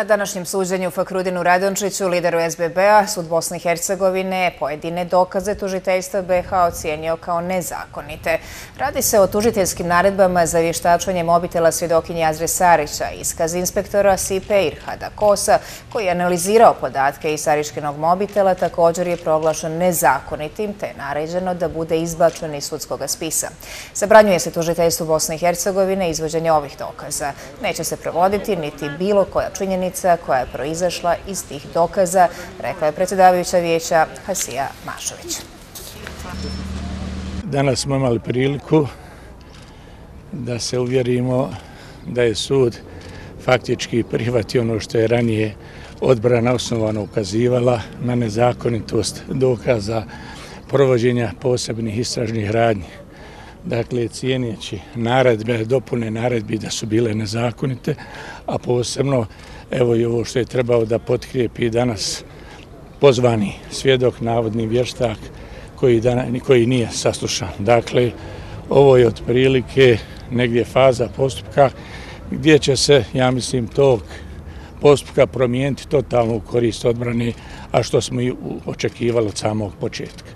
Na današnjem suđenju Fakrudinu Radončiću, lideru SBB-a, Sud Bosne i Hercegovine pojedine dokaze tužiteljstva BH ocijenio kao nezakonite. Radi se o tužiteljskim naredbama za vještačanje mobitela svjedokinje Azre Sarića, iskaz inspektora Sipe Irhada Kosa, koji je analizirao podatke iz Sariškinog mobitela, također je proglašen nezakonitim, te je naređeno da bude izbačen iz sudskog spisa. Zabranjuje se tužiteljstvu Bosne i Hercegovine izvođenje ovih dokaza. Neće se provoditi niti bilo koja činjenica činjenica koja je proizašla iz tih dokaza, rekla je predsjedavajuća vijeća Hasija Mašović. Danas smo imali priliku da se uvjerimo da je sud faktički prihvati ono što je ranije odbrana osnovano ukazivala na nezakonitost dokaza provođenja posebnih istražnih radnji. Dakle, cijenijeći naredbe, dopune naredbi da su bile nezakonite, a posebno evo i ovo što je trebao da potkrijepi danas pozvani svjedok, navodni vještak koji, koji nije saslušan. Dakle, ovo je otprilike negdje faza postupka gdje će se, ja mislim, tog postupka promijeniti totalno u korist odbrane, a što smo i očekivali od samog početka.